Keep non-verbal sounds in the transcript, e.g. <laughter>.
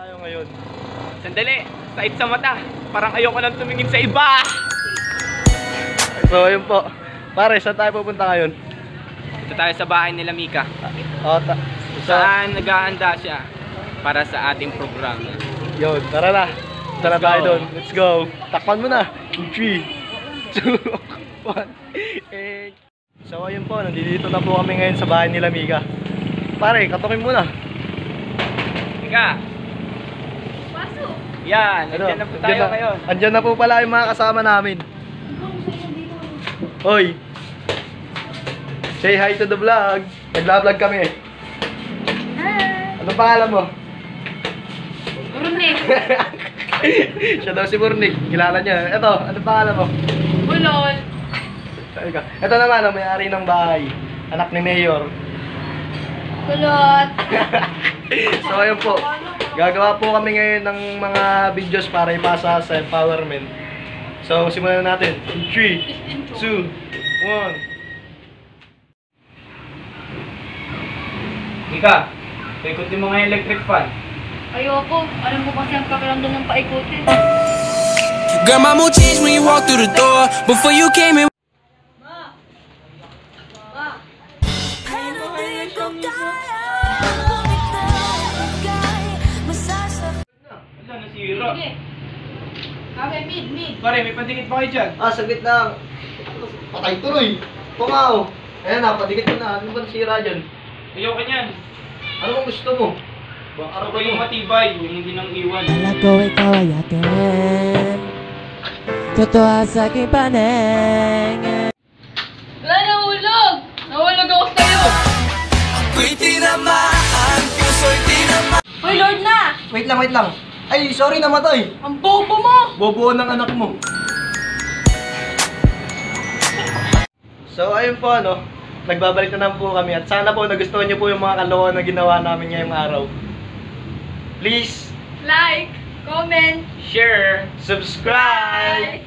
tayo ngayon? Sandali, sait sa mata. Parang ayoko nang tumingin sa iba. So, ayun po. Pare, saan tayo pupunta ngayon? Ito tayo sa bahay nila Mika. Oh, ta sa, Saan naghahanda siya para sa ating programa. yun, tara na. Tara Let's tayo go. doon. Let's go. Takpan mo na. 3, 2, 1, eh. So, ayun po. Nandito na po kami ngayon sa bahay nila Mika. Pare, katukin mo na. Mika. Yan, Ano? nandiyan na po Andyan tayo na, ngayon. andyan na po pala yung mga kasama namin. Hoy! Say hi to the vlog. Nagla-vlog kami. Hi. Anong pangalan mo? Runik. <laughs> Siya daw si Burnik. Kilala niya. Ito, anong pangalan mo? Bulol. Ito naman, ang may-ari ng bahay. Anak ni Mayor. Kulot. <laughs> so, ayun po. Gagawa po kami ngayon ng mga videos para ipasa sa empowerment. So, simulan na natin. 3, 2, 1. Mika, paikutin mo nga yung electric fan. Ayoko. Alam ko kasi ang pakiramdam ng paikutin. Girl, my mood changed when you walked through the door. Before you came in. Sige. Kami, mid, mid. Pare, may pandikit pa kayo dyan. Ah, saglit lang. Patay tuloy. Pumao. Ayan na, padikit mo na. Ano ba nasira dyan? Ayoko niyan. Ano bang gusto mo? Ba, Ano ba yung matibay, yung hindi nang iwan. Kala ko ikaw ay akin Totoo sa aking paneng Wala, nahulog. Nahulog ako sa'yo. Ako'y tinamaan, puso'y tinamaan. Hoy, Lord na. Wait lang, wait lang. Ay, sorry namatay. Ang bobo mo. Bobo ng anak mo. So, ayun po ano, nagbabalik na naman po kami at sana po nagustuhan niyo po yung mga kalokohan na ginawa namin ngayong araw. Please, Like, comment, Share. subscribe!